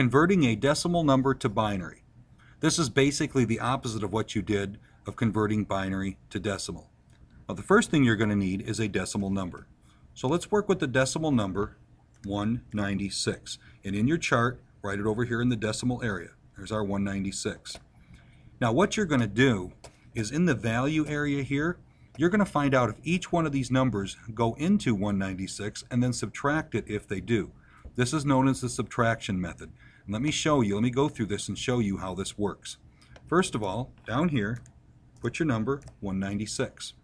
converting a decimal number to binary. This is basically the opposite of what you did of converting binary to decimal. Now the first thing you're going to need is a decimal number. So let's work with the decimal number 196. And in your chart, write it over here in the decimal area. There's our 196. Now what you're going to do is in the value area here, you're going to find out if each one of these numbers go into 196 and then subtract it if they do. This is known as the subtraction method. And let me show you, let me go through this and show you how this works. First of all, down here, put your number 196.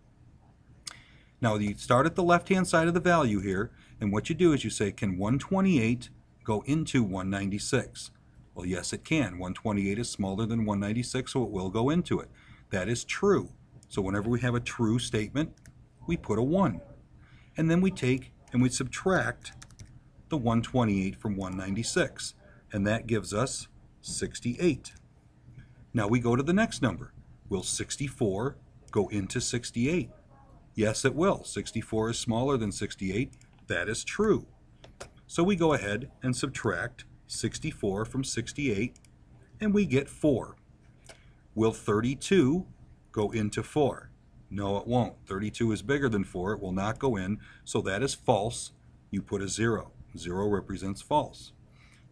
Now you start at the left-hand side of the value here, and what you do is you say, can 128 go into 196? Well, yes, it can. 128 is smaller than 196, so it will go into it. That is true. So whenever we have a true statement, we put a 1. And then we take and we subtract the 128 from 196. And that gives us 68. Now we go to the next number. Will 64 go into 68? Yes, it will. 64 is smaller than 68. That is true. So we go ahead and subtract 64 from 68, and we get 4. Will 32 go into 4? No, it won't. 32 is bigger than 4. It will not go in, so that is false. You put a 0. 0 represents false.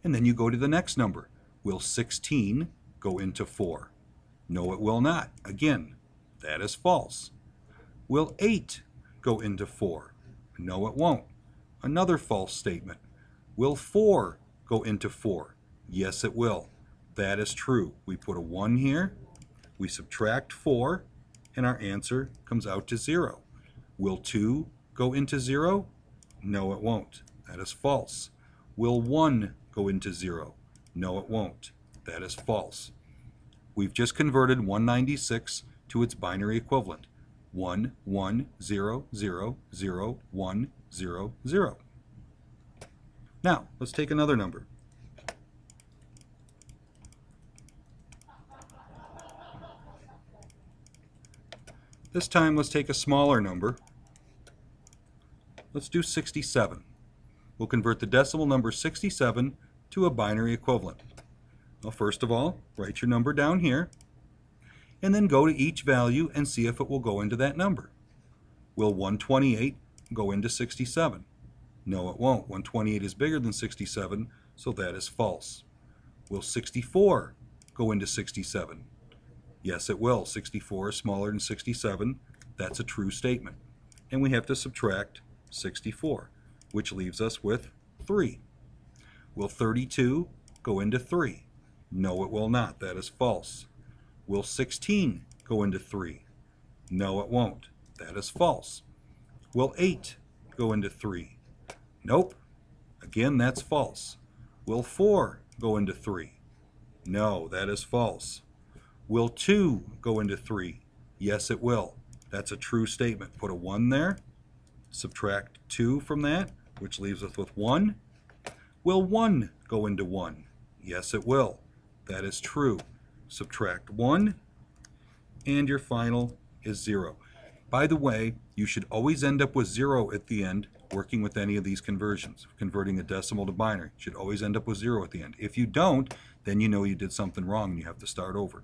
And then you go to the next number. Will 16 go into 4? No, it will not. Again, that is false. Will 8 go into 4? No, it won't. Another false statement. Will 4 go into 4? Yes, it will. That is true. We put a 1 here, we subtract 4, and our answer comes out to 0. Will 2 go into 0? No, it won't. That is false. Will 1 go into 0? No, it won't. That is false. We've just converted 196 to its binary equivalent. 1, 1, 0, 0, 0, 1, 0, 0. Now, let's take another number. This time, let's take a smaller number. Let's do 67. We'll convert the decimal number 67 to a binary equivalent. Well, first of all, write your number down here, and then go to each value and see if it will go into that number. Will 128 go into 67? No, it won't. 128 is bigger than 67, so that is false. Will 64 go into 67? Yes, it will. 64 is smaller than 67. That's a true statement. And we have to subtract 64, which leaves us with 3. Will 32 go into 3? No, it will not. That is false. Will 16 go into 3? No, it won't. That is false. Will 8 go into 3? Nope. Again, that's false. Will 4 go into 3? No, that is false. Will 2 go into 3? Yes, it will. That's a true statement. Put a 1 there. Subtract 2 from that, which leaves us with 1. Will 1 go into 1? Yes, it will. That is true. Subtract 1, and your final is 0. By the way, you should always end up with 0 at the end working with any of these conversions. Converting a decimal to binary should always end up with 0 at the end. If you don't, then you know you did something wrong and you have to start over.